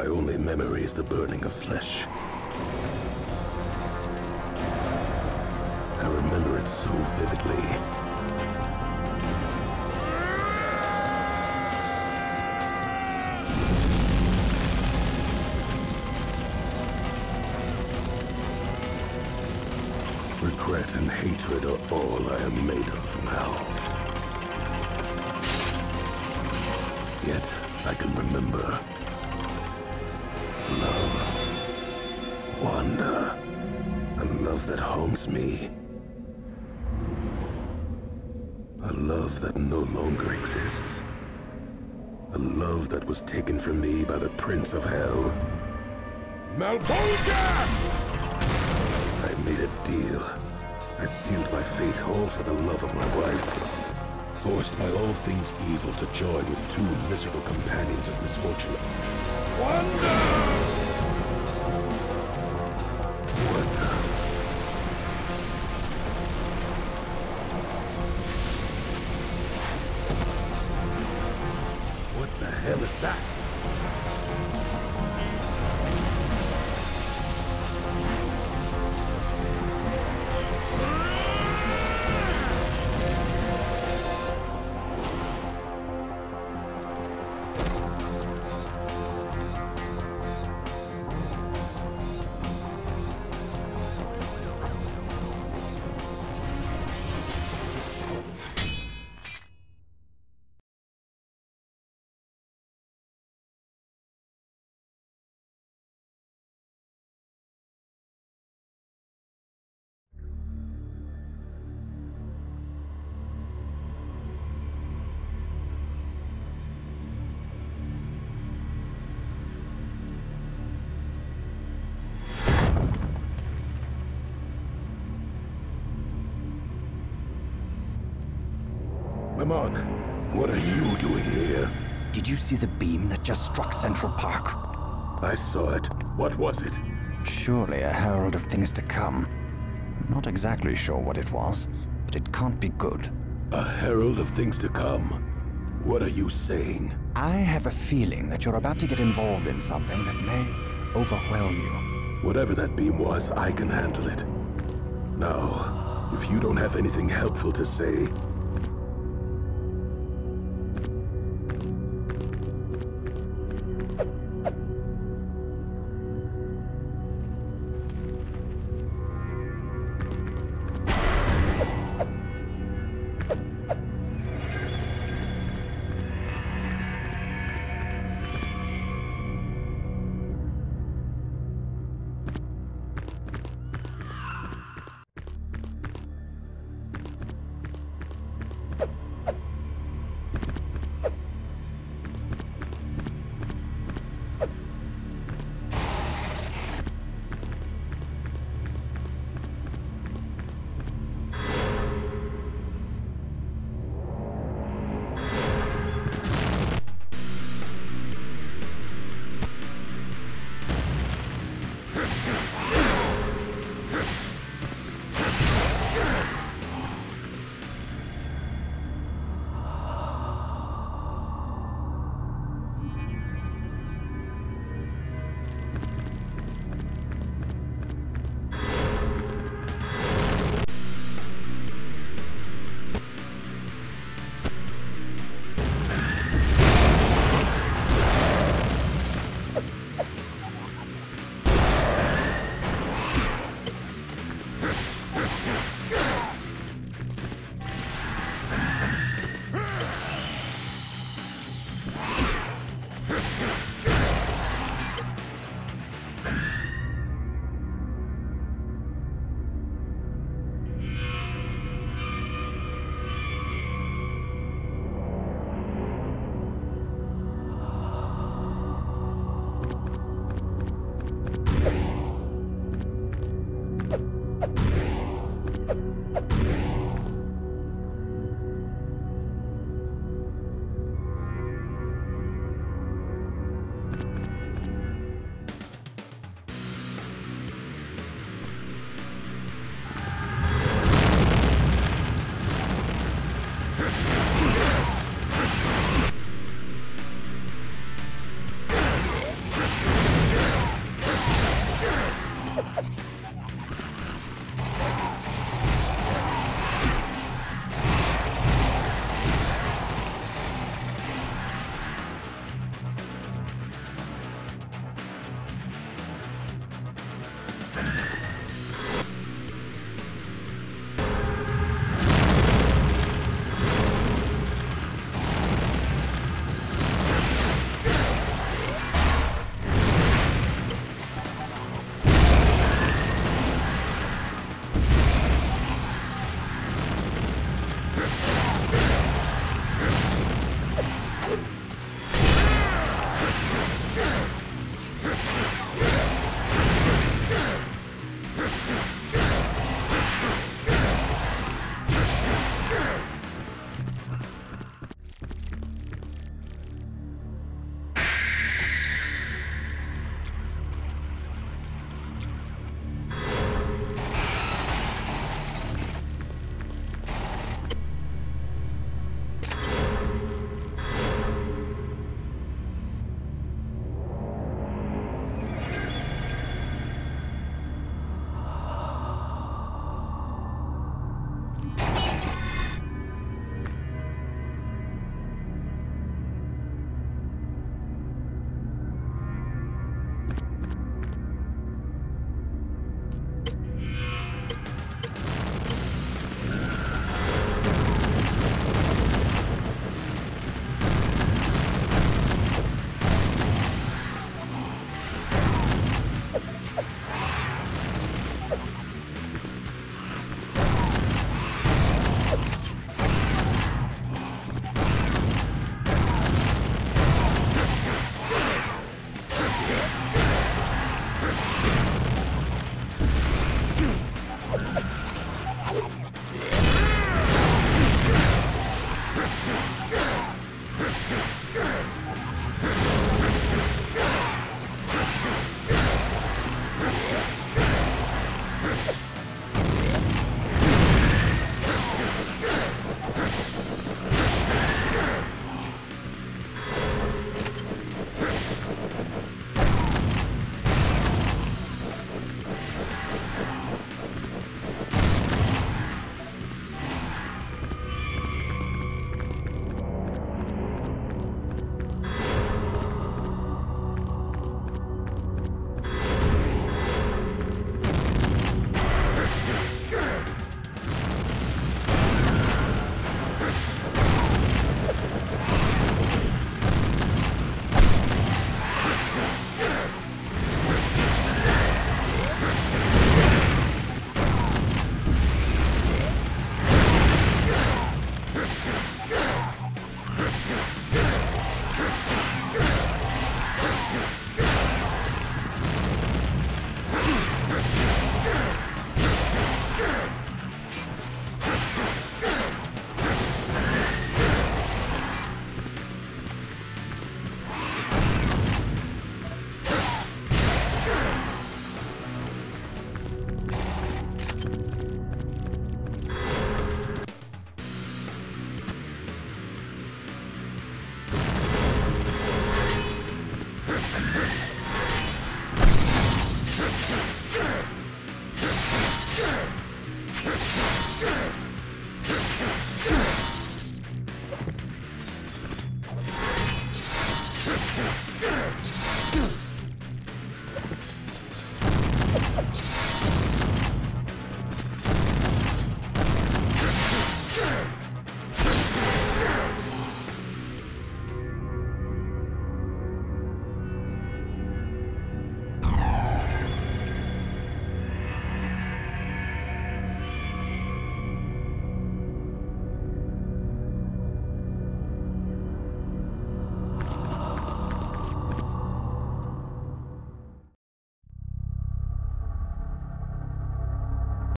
My only memory is the burning of flesh. I remember it so vividly. Regret and hatred are all I am made of now. Yet, I can remember. Love. Wanda. A love that haunts me. A love that no longer exists. A love that was taken from me by the Prince of Hell. Malebolgia! I made a deal. I sealed my fate all for the love of my wife. Forced by all things evil to join with two miserable companions of misfortune. Wanda! Maman, what are you doing here? Did you see the beam that just struck Central Park? I saw it. What was it? Surely a herald of things to come. I'm not exactly sure what it was, but it can't be good. A herald of things to come. What are you saying? I have a feeling that you're about to get involved in something that may overwhelm you. Whatever that beam was, I can handle it. Now, if you don't have anything helpful to say, Yeah.